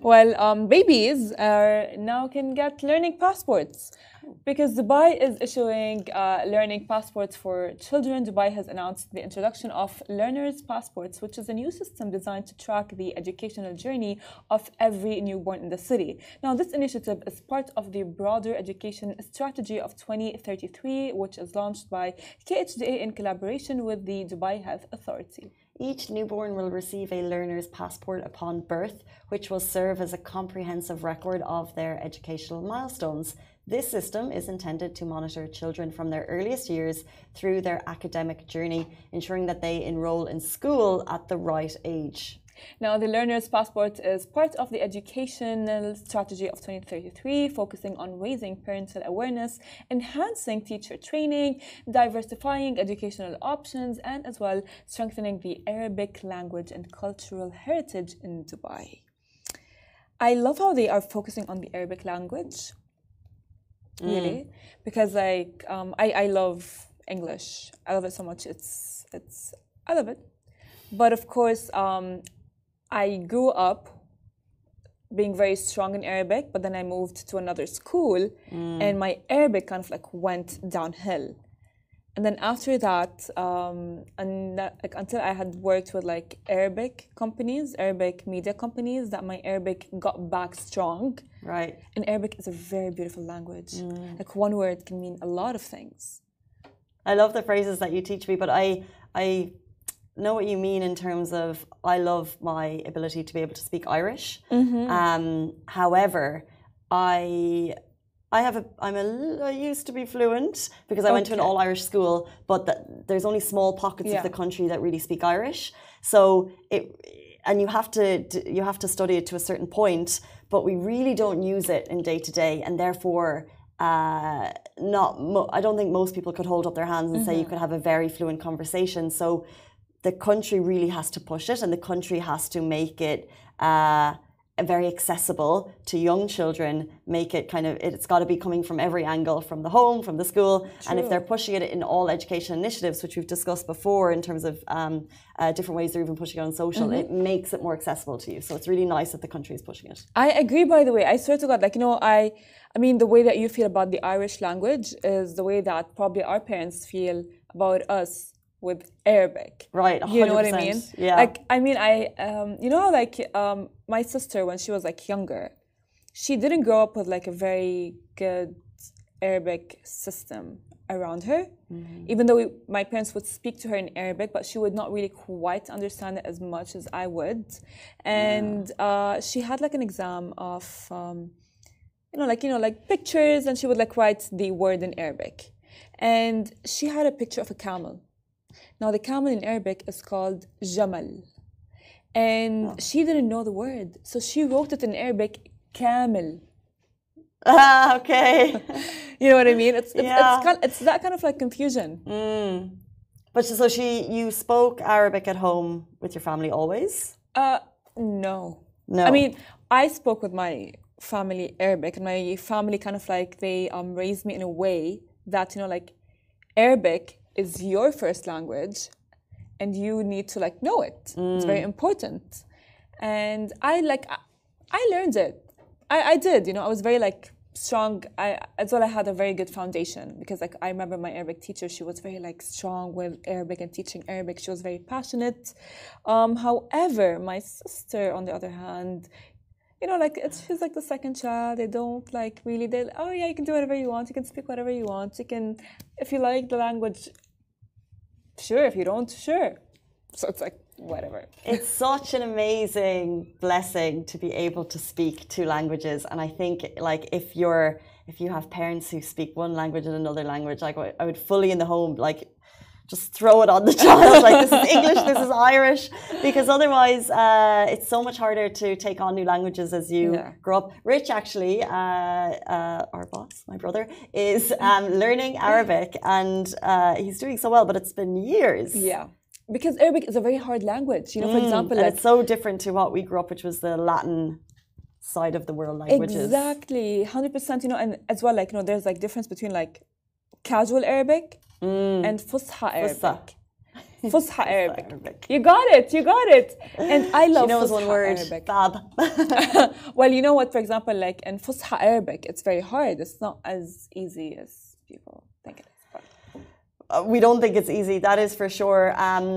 well, um, babies are now can get learning passports because Dubai is issuing uh, learning passports for children. Dubai has announced the introduction of learners passports, which is a new system designed to track the educational journey of every newborn in the city. Now, this initiative is part of the broader education strategy of 2033, which is launched by KHDA in collaboration with the Dubai Health Authority. Each newborn will receive a learner's passport upon birth, which will serve as a comprehensive record of their educational milestones. This system is intended to monitor children from their earliest years through their academic journey, ensuring that they enroll in school at the right age. Now, the Learner's Passport is part of the educational strategy of 2033, focusing on raising parental awareness, enhancing teacher training, diversifying educational options, and as well strengthening the Arabic language and cultural heritage in Dubai. I love how they are focusing on the Arabic language, really, Mm. because like um, I, I love English. I love it so much. It's it's I love it, but of course um, I grew up being very strong in Arabic, but then I moved to another school and my Arabic kind of like went downhill. And then after that, um, and that, like until I had worked with like Arabic companies, Arabic media companies, that my Arabic got back strong. Right. And Arabic is a very beautiful language. Like one word can mean a lot of things. I love the phrases that you teach me, but I I know what you mean in terms of I love my ability to be able to speak Irish. Um, however, I I have a I'm a I used to be fluent because I went to an all Irish school, but that, there's only small pockets Yeah. of the country that really speak Irish. So it and you have to you have to study it to a certain point, but we really don't use it in day to day, and therefore. Uh, not mo- I don't think most people could hold up their hands and say you could have a very fluent conversation. So the country really has to push it, and the country has to make it uh, very accessible to young children. Make it kind of it's got to be coming from every angle, from the home, from the school, and if they're pushing it in all education initiatives, which we've discussed before in terms of um, uh, different ways they're even pushing it on social, it makes it more accessible to you. So it's really nice that the country is pushing it. I agree, by the way. I swear to God, like, you know, I, I mean, the way that you feel about the Irish language is the way that probably our parents feel about us with Arabic. Right, You know what I mean? yeah. Like, I mean, I, um, you know, like, um, my sister, when she was like younger, she didn't grow up with like a very good Arabic system around her. Even though we, my parents would speak to her in Arabic, but she would not really quite understand it as much as I would. And uh, she had like an exam of, um, you know, like you know, like pictures, and she would like write the word in Arabic. And she had a picture of a camel. Now the camel in Arabic is called Jamal. And she didn't know the word. So she wrote it in Arabic, camel. Ah, okay. You know what I mean? It's it's, Yeah. it's, kind, it's that kind of like confusion. but so she, you spoke Arabic at home with your family always? Uh, no. No. I mean, I spoke with my family Arabic, and my family kind of like they um raised me in a way that you know like Arabic is your first language, and you need to like know it. It's very important, and I like I, I learned it. I I did. You know, I was very like strong. I as well. I had a very good foundation because like I remember my Arabic teacher. She was very like strong with Arabic and teaching Arabic. She was very passionate. Um, however, my sister, on the other hand, you know, like it's she's like the second child. They don't like really. They oh yeah, you can do whatever you want. You can speak whatever you want. You can if you like the language. Sure, if you don't, sure. So it's like whatever. It's such an amazing blessing to be able to speak two languages, and I think like if you're if you have parents who speak one language and another language, like I would fully in the home like just throw it on the child like this is English, this is Irish, because otherwise uh, it's so much harder to take on new languages as you Yeah. grow up. Rich actually, uh, uh, our boss, my brother, is um, learning Arabic, and uh, he's doing so well, but it's been years. Yeah. Because Arabic is a very hard language. You know, for example, and like it's so different to what we grew up, which was the Latin side of the world languages. Exactly, hundred percent. You know, and as well, like you know, there's like difference between like casual Arabic and Fusha Arabic. Mm. Fusha. Fusha Arabic. Arabic. You got it. You got it. And I love She knows Fusha one word. Arabic. Well, you know what? For example, like in Fusha Arabic, it's very hard. It's not as easy as people think it is. But Uh, we don't think it's easy. That is for sure. Um,